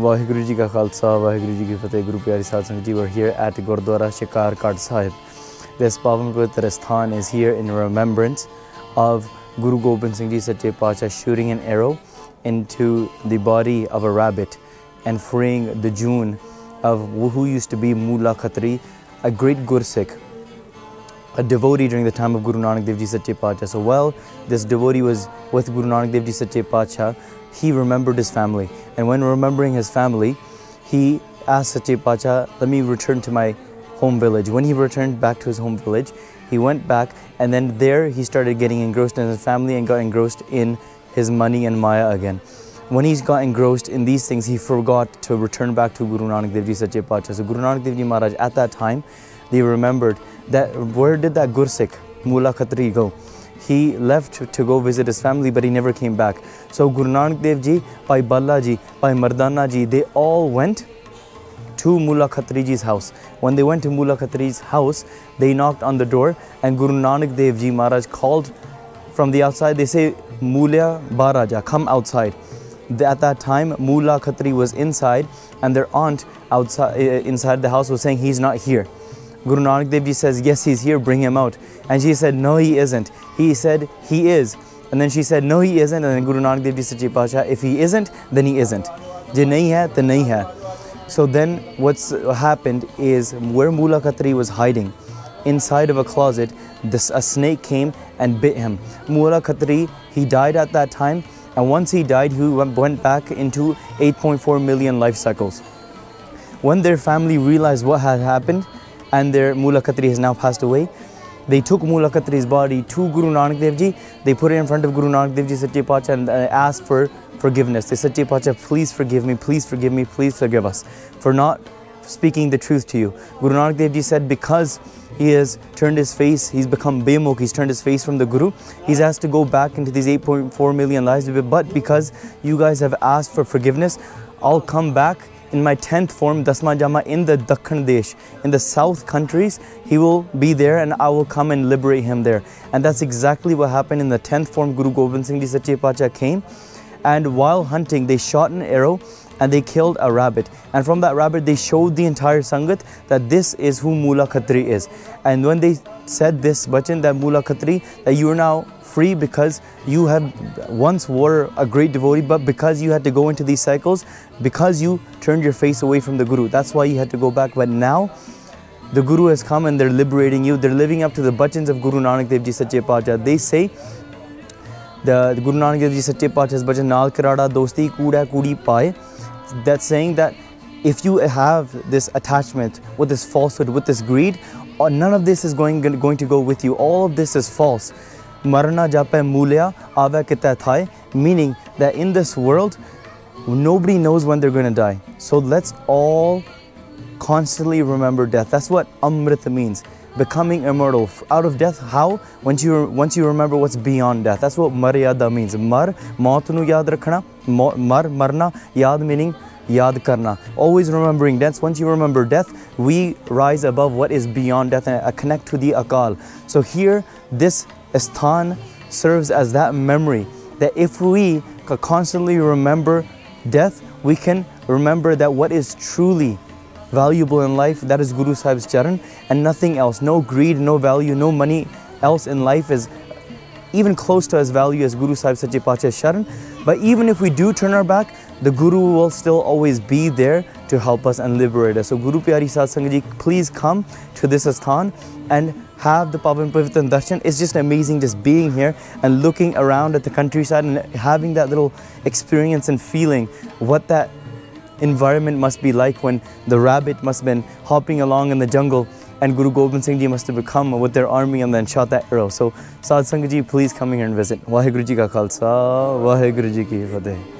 वाहगुरु जी का खालसा, वाहगुरु जी की फतेह, गुरु प्यारी सत्संग जी we're here at Gurdwara Shikargah Sahib this पावन पवित्र स्थान is here in remembrance of Guru Gobind Singh ji सच्चे पाचा shooting an arrow into the body of a rabbit and freeing the June of वो who used to be Moola Khatri a great Gursikh a devotee during the time of Guru Nanak Dev Ji Sache Pacha. So while this devotee was with Guru Nanak Dev Ji Sache Pacha, he remembered his family. And when remembering his family, he asked Sache Pacha, let me return to my home village. When he returned back to his home village, he went back and then there he started getting engrossed in his family and got engrossed in his money and Maya again. When he got engrossed in these things, he forgot to return back to Guru Nanak Dev Ji Sache Pacha. So Guru Nanak Dev Ji Maharaj at that time, they remembered that where did that Gursikh, Mula Khatri go? he left to go visit his family, but he never came back. So Guru Nanak Dev Ji, Bhai Bala Ji, Bhai Mardana Ji, they all went to Mula Khatri Ji's house. When they went to Mula Khatri's house, they knocked on the door and Guru Nanak Dev Ji Maharaj called from the outside. They say, Mulya Baraja, come outside. At that time, Mula Khatri was inside and their aunt outside, eh, inside the house was saying, he's not here. Guru Nanak Dev Ji says, yes, he's here, bring him out. And she said, no, he isn't. He said, he is. And then she said, no, he isn't. And then Guru Nanak Dev Ji Pasha, if he isn't, then he isn't. Je hai, hai. So then what's happened is where Mula Khatri was hiding, inside of a closet, this, a snake came and bit him. Mula Khatri, he died at that time. And once he died, he went back into 8.4 million life cycles. When their family realized what had happened, and their Mula Khatri has now passed away. They took Mula Khatri's body to Guru Nanak Dev Ji. They put it in front of Guru Nanak Dev Ji Sache Pacha and uh, asked for forgiveness. They said, Sache Pacha, please forgive me, please forgive me, please forgive us for not speaking the truth to you. Guru Nanak Dev Ji said, because he has turned his face, he's become Bemukh, he's turned his face from the Guru. He's asked to go back into these 8.4 million lives, but because you guys have asked for forgiveness, I'll come back in my 10th form, Dasma Jama, in the Dakhan Desh, in the south countries, he will be there and I will come and liberate him there. And that's exactly what happened in the 10th form. Guru Gobind Singh Ji Sache Pacha came and while hunting, they shot an arrow and they killed a rabbit. And from that rabbit, they showed the entire Sangat that this is who Mula Khatri is. And when they said this bachan, that Mula Khatri, that you are now free because you have once were a great devotee, but because you had to go into these cycles, because you turned your face away from the Guru. That's why you had to go back. But now, the Guru has come and they're liberating you. They're living up to the bachans of Guru Nanak Dev Ji Sache Pacha. They say, the, the Guru Nanak Dev Ji Sache Pacha's bachan, Nal Kirada Dosti Kuda Kudi Pai. That's saying that if you have this attachment with this falsehood, with this greed, uh, none of this is going, going to go with you. All of this is false. Marana jape mulya ava kita thai, meaning that in this world, nobody knows when they're going to die. So let's all constantly remember death. That's what Amrita means. Becoming immortal. Out of death, how? Once you once you remember what's beyond death. That's what Maryada means. Mar, maut nu yaad rakhna. Mar, marna, yaad meaning yad karna. Always remembering death. Once you remember death, we rise above what is beyond death and connect to the akal. So here, this Sthan serves as that memory that if we constantly remember death, we can remember that what is truly valuable in life, that is Guru Sahib's charan and nothing else. No greed, no value, no money else in life is even close to as value as Guru Sahib Pacha's charan. But even if we do turn our back, the Guru will still always be there to help us and liberate us. So Guru Pyari Sad Sangat please come to this Asthan and have the Pavan Pavitan Darshan. It's just amazing just being here and looking around at the countryside and having that little experience and feeling what that environment must be like when the rabbit must have been hopping along in the jungle and Guru Gobind Singh Ji must have come with their army and then shot that arrow. So Sad Sangat Ji, please come here and visit. Vaheguru Ji Ka Khalsa, Vaheguru Ji Ki Fateh.